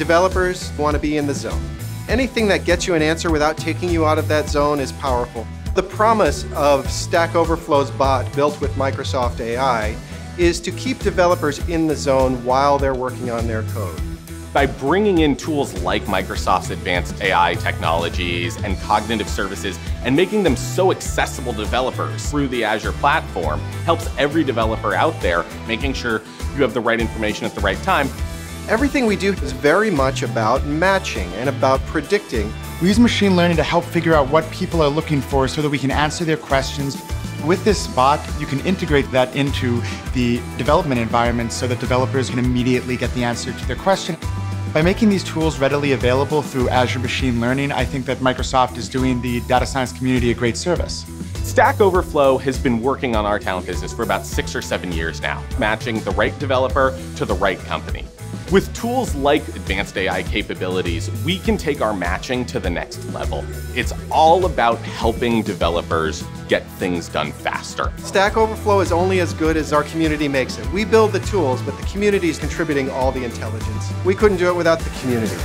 Developers want to be in the zone. Anything that gets you an answer without taking you out of that zone is powerful. The promise of Stack Overflow's bot built with Microsoft AI is to keep developers in the zone while they're working on their code. By bringing in tools like Microsoft's advanced AI technologies and cognitive services and making them so accessible to developers through the Azure platform helps every developer out there making sure you have the right information at the right time Everything we do is very much about matching and about predicting. We use machine learning to help figure out what people are looking for so that we can answer their questions. With this bot, you can integrate that into the development environment so that developers can immediately get the answer to their question. By making these tools readily available through Azure Machine Learning, I think that Microsoft is doing the data science community a great service. Stack Overflow has been working on our talent business for about six or seven years now, matching the right developer to the right company. With tools like advanced AI capabilities, we can take our matching to the next level. It's all about helping developers get things done faster. Stack Overflow is only as good as our community makes it. We build the tools, but the community is contributing all the intelligence. We couldn't do it without the community.